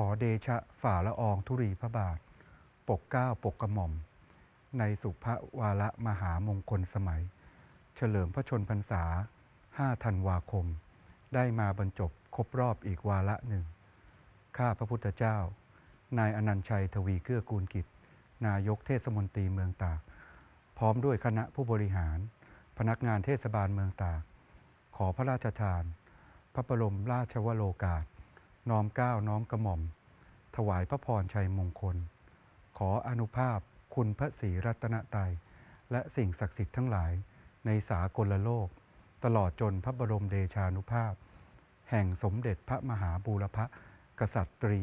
ขอเดชะฝ่าละอองธุรีพระบาท ปกเก้าปกกระหม่อม ในสุภวาระมหามงคลสมัย เฉลิมพระชนพรรษา 5 ธันวาคม ได้มาบรรจบครบรอบอีกวาระหนึ่ง ข้าพระพุทธเจ้า นายอนันชัยทวีเกื้อกูลกิจ นายกเทศมนตรีเมืองตาก พร้อมด้วยคณะผู้บริหาร พนักงานเทศบาลเมืองตาก ขอพระราชทาน พระบรมราชวโรกาส น้อมก้าวน้อมกระหม่อม ถวายพระพรชัยมงคล ขออนุภาพคุณพระศรีรัตนตรัยและสิ่งศักดิ์สิทธิ์ทั้งหลายในสากลโลก ตลอดจนพระบรมเดชานุภาพ แห่งสมเด็จพระมหาบูรพกษัตรี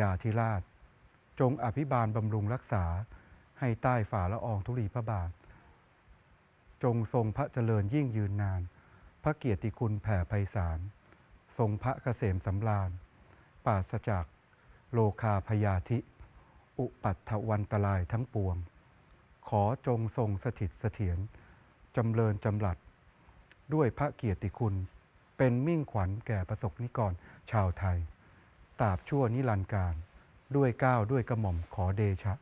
ยาธิราช จงอภิบาลบำรุงรักษาให้ใต้ฝ่าละอองธุลีพระบาท จงทรงพระเจริญยิ่งยืนนาน พระเกียรติคุณแผ่ไพศาล ทรงพระเกษมสำราญปราศจากโรคาพยาธิ อุปัทวันตรายทั้งปวง ขอจงทรงสถิตเสถียรจำเริญจำรัส ด้วยพระเกียรติคุณเป็นมิ่งขวัญแก่ประสบนิกรชาวไทย ตราบชั่วนิรันดร์กาล ด้วยเกล้าด้วยกระหม่อมขอเดชะ